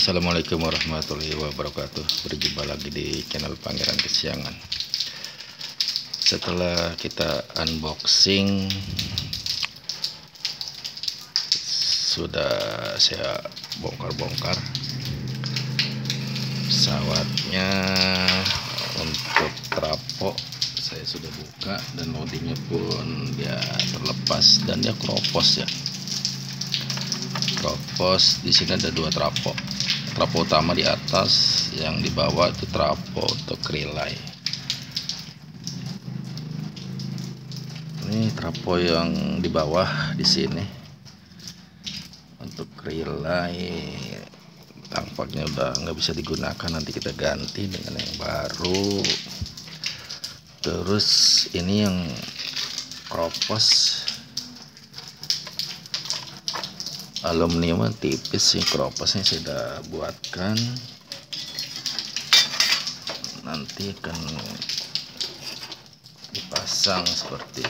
Assalamualaikum warahmatullahi wabarakatuh. Berjumpa lagi di channel Pangeran Kesiangan. Setelah kita unboxing Sudah saya bongkar-bongkar Pesawatnya Untuk trapo Saya sudah buka Dan loadingnya pun dia terlepas Dan dia kropos ya. Kropos di sini ada dua trapo trapo utama di atas yang di bawah itu trapo untuk relay ini trapo yang di bawah di sini. Untuk relay tampaknya udah nggak bisa digunakan. Nanti kita ganti dengan yang baru. Terus ini yang kropos aluminium tipis sih kroposnya saya sudah buatkan. Nanti akan dipasang seperti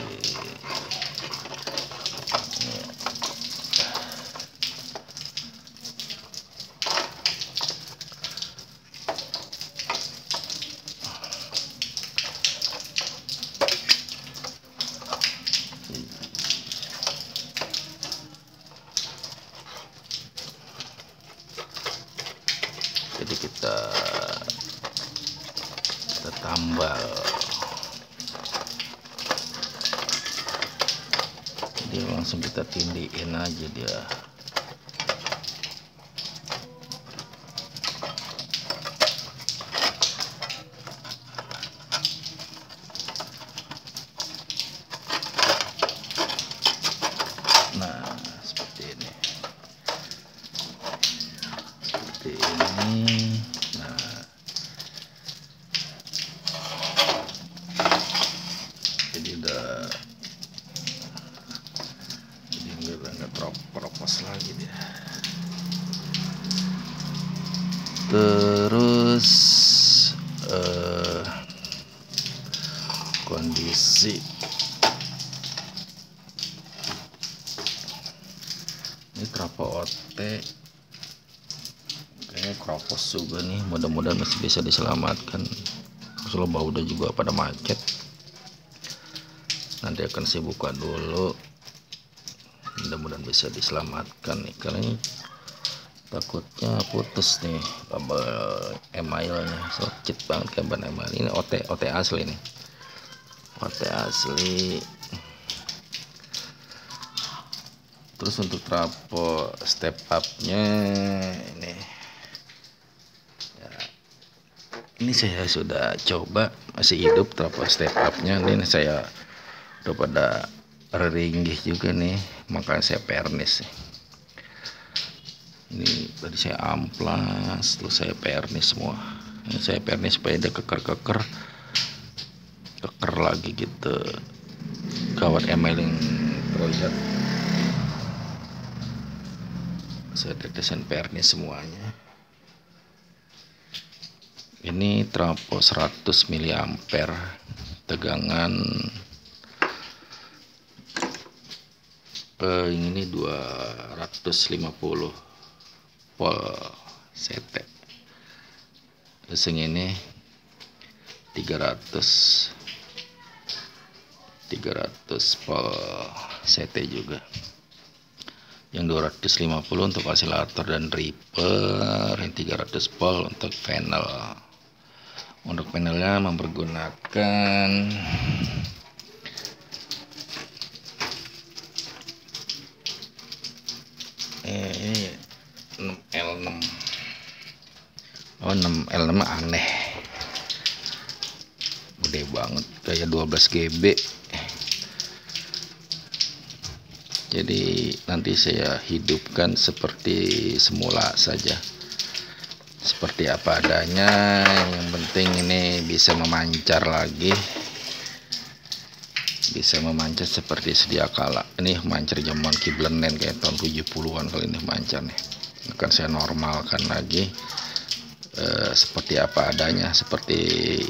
jadi kita kita tambal. Jadi langsung kita tindiin aja dia. Nah seperti ini. Seperti ini nah jadi udah jadi nggak nggak keropos lagi dia terus eh, kondisi. Ini trapo OT kayaknya kropos juga nih? Mudah-mudahan masih bisa diselamatkan. Soalnya bau udah juga pada macet. Nanti akan saya buka dulu. Mudah-mudahan bisa diselamatkan nih. Ini takutnya putus nih kabel emailnya sakit banget kabel email. Ini OT OT asli nih. OT asli. Terus untuk trapo step upnya ini. Ya, ini saya sudah coba masih hidup trapo step upnya. Ini saya udah pada ringgih juga nih. Makanya saya pernis ini tadi saya amplas terus saya pernis semua. Ini saya pernis supaya dia keker-keker. Keker lagi gitu. Kawat emailing terlihat saya tetesan pernis semuanya. Ini trapo 100 mA tegangan. Eh, ini 250 CT terus yang ini 300 300 volt CT juga. Yang 250 untuk oscillator dan reaper yang 300 volt untuk panel. Untuk panelnya mempergunakan eh, ini 6L6 oh 6L6 aneh. Gede banget kayak 12 GB jadi nanti saya hidupkan seperti semula saja. Seperti apa adanya yang penting ini bisa memancar lagi. Bisa memancar seperti sedia kala. Ini mancar zaman kiblenen kayak tahun 70-an kali ini mancar nih akan saya normalkan lagi eh, seperti apa adanya seperti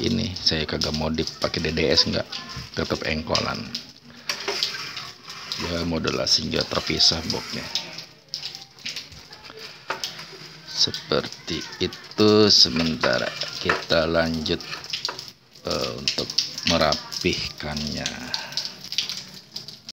ini. Saya kagak modif pakai DDS enggak tetap engkolan. Ya modulasi juga terpisah boxnya seperti itu sementara kita lanjut uh, untuk merapihkannya